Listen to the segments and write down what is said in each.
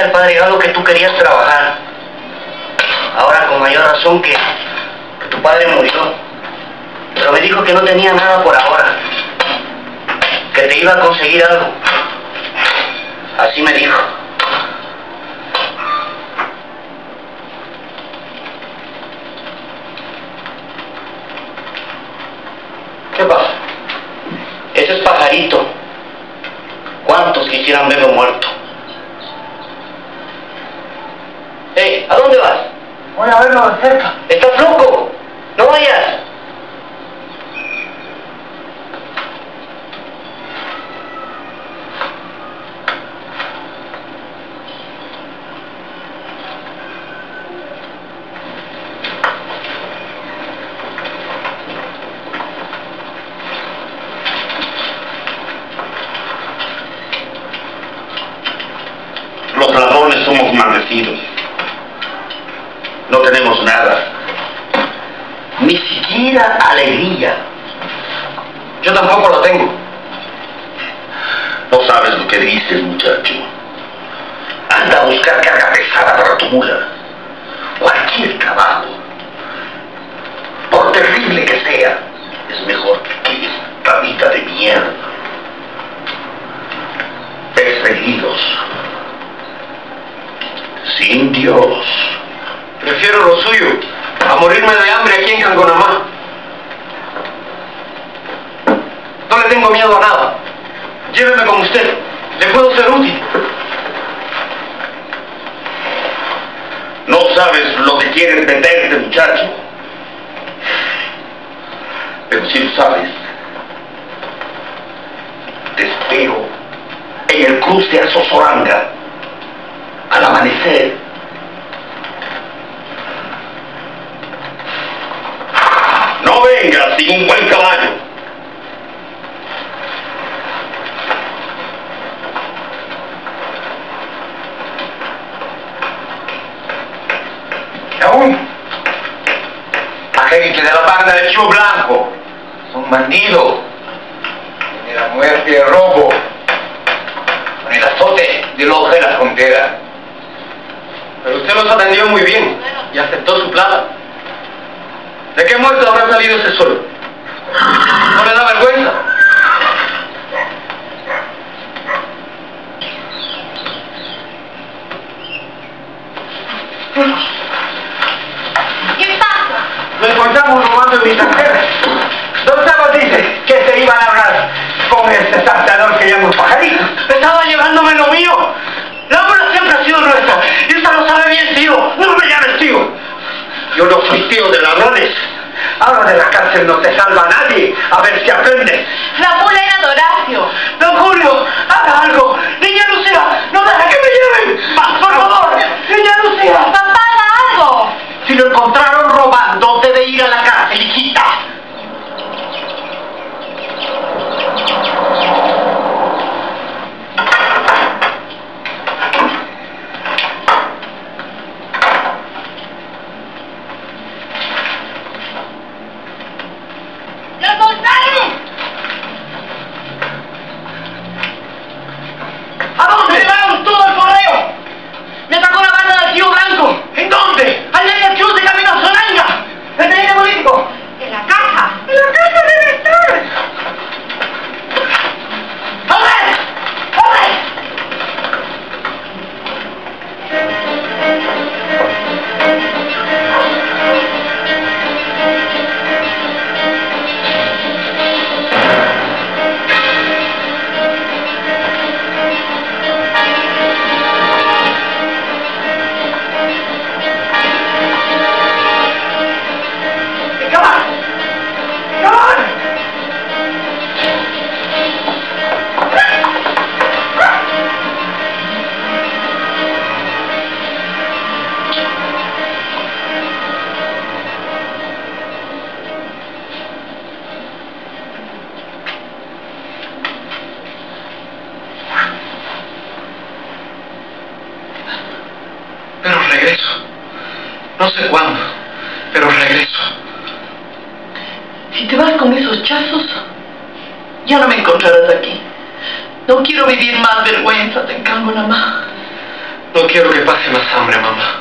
dije al padre Galo que tú querías trabajar. Ahora con mayor razón que, que tu padre murió. Pero me dijo que no tenía nada por ahora. Que te iba a conseguir algo. Así me dijo. ¿Qué pasa? Ese es pajarito. ¿Cuántos quisieran verlo muerto? Hey, ¿a dónde vas? Voy a verlo de cerca. ¿Estás loco? No vayas. Los ladrones somos maldecidos. No tenemos nada. Ni siquiera alegría. Yo tampoco lo tengo. No sabes lo que dices, muchacho. Anda a buscar carga pesada para tu mula. Cualquier trabajo, por terrible que sea, es mejor que esta vida de mierda. Perseguidos. Sin Dios. Prefiero lo suyo a morirme de hambre aquí en Cangonamá. No le tengo miedo a nada. Lléveme con usted. Le puedo ser útil. No sabes lo que quieres venderte, muchacho. Pero si lo sabes, te espero en el cruce a Sosoranga al amanecer. No sin un buen caballo. Y aún, la gente de la banda de Chivo Blanco son bandidos. Ni la muerte y el robo, con el azote del ojo de la frontera. Pero usted los atendió muy bien y aceptó su plata. ¿De qué muerto habrá salido ese sol? ¿No le da vergüenza? ¿Qué pasa? Lo encontramos robando en mi cartera. Don Tavo dice que se iban a hablar con este saltador que llama un pajarito. Estaba llevándome lo mío. La obra siempre ha sido nuestra. Y usted lo sabe bien, tío. No me llames tío. Yo no soy tío de ladrones. Ahora de la cárcel no te salva nadie. A ver si aprendes. La mula era Doracio. Don Julio, haga algo. Niña Lucía, no deje que me lleven. Por favor, niña Lucía. Papá, haga algo. Si lo encontraron con esos chazos, ya no me encontrarás aquí. No quiero vivir más vergüenza, te encargo nada más. No quiero que pase más hambre, mamá.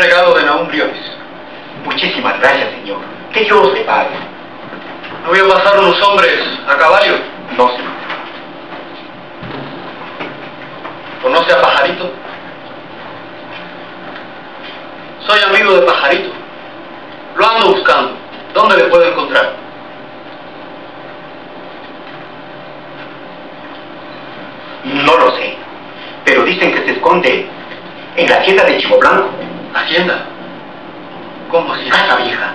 Regalo de Naum. Muchísimas gracias, señor. Que Dios le pague. ¿No voy a pasar unos hombres a caballo? No, señor. ¿Conoce a Pajarito? Soy amigo de Pajarito. Lo ando buscando. ¿Dónde le puedo encontrar? No lo sé. Pero dicen que se esconde en la hacienda de Chivo Blanco. ¿Hacienda? ¿Cómo hacienda? Casa vieja.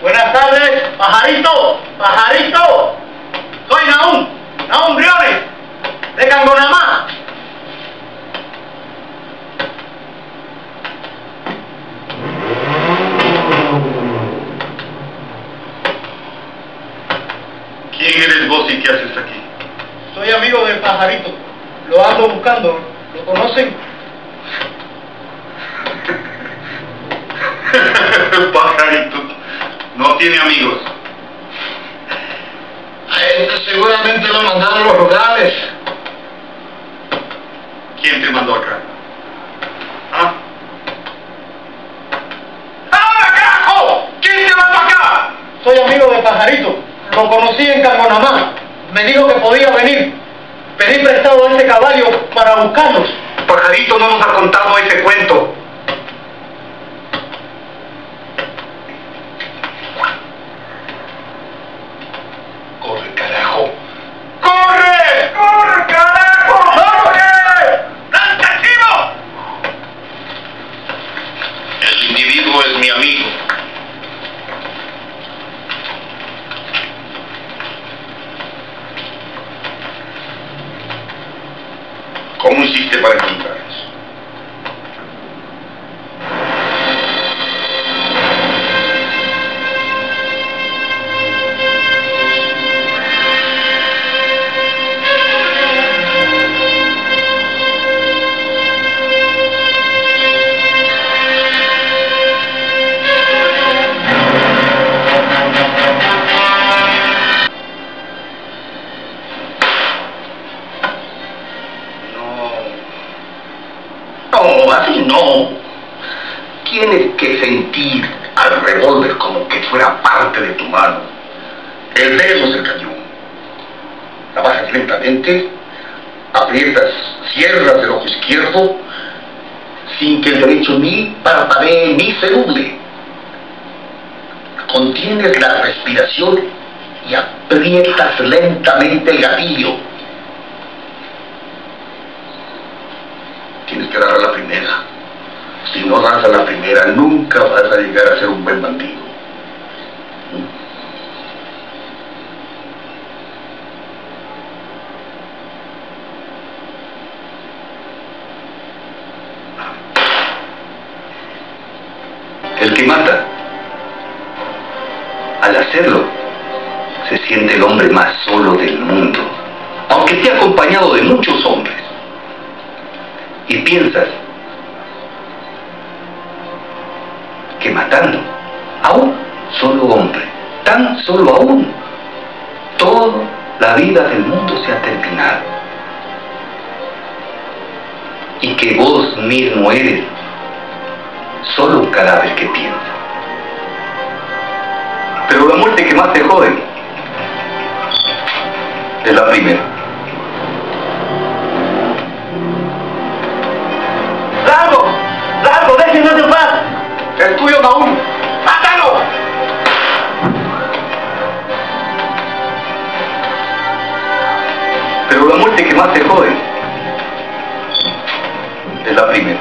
Buenas tardes, pajarito, pajarito. Soy Naum, Naum Briones, de Cangonamá. ¿Quién eres vos y qué haces aquí? Soy amigo del pajarito. Lo ando buscando. ¿Lo conocen? Pajarito. No tiene amigos. A este seguramente lo mandaron los rurales. ¿Quién te mandó acá? ¿Ah? ¡Ah, carajo! ¿Quién te va para acá? Soy amigo del pajarito. Lo conocí en Cangonamá. Me dijo que podía venir. Pedí prestado a este caballo para buscarlos. Pajarito no nos ha contado ese cuento. Corre, carajo. ¡Corre! ¡Corre, carajo! ¡Corre! ¡Lanzativo! El individuo es mi amigo. ¿Cómo hiciste que sentir al revólver como que fuera parte de tu mano. El dedo es el cañón. La bajas lentamente, aprietas, cierras el ojo izquierdo, sin que el derecho ni parpadee ni se nuble. Contienes la respiración y aprietas lentamente el gatillo. Tienes que dar a la primera, no das a la primera, nunca vas a llegar a ser un buen bandido. El que mata, al hacerlo, se siente el hombre más solo del mundo, aunque esté acompañado de muchos hombres. Y piensas que matando a un solo hombre, tan solo a uno, toda la vida del mundo se ha terminado. Y que vos mismo eres solo un cadáver que piensa. Pero la muerte que más te jode es la primera. Más te jode es la primera.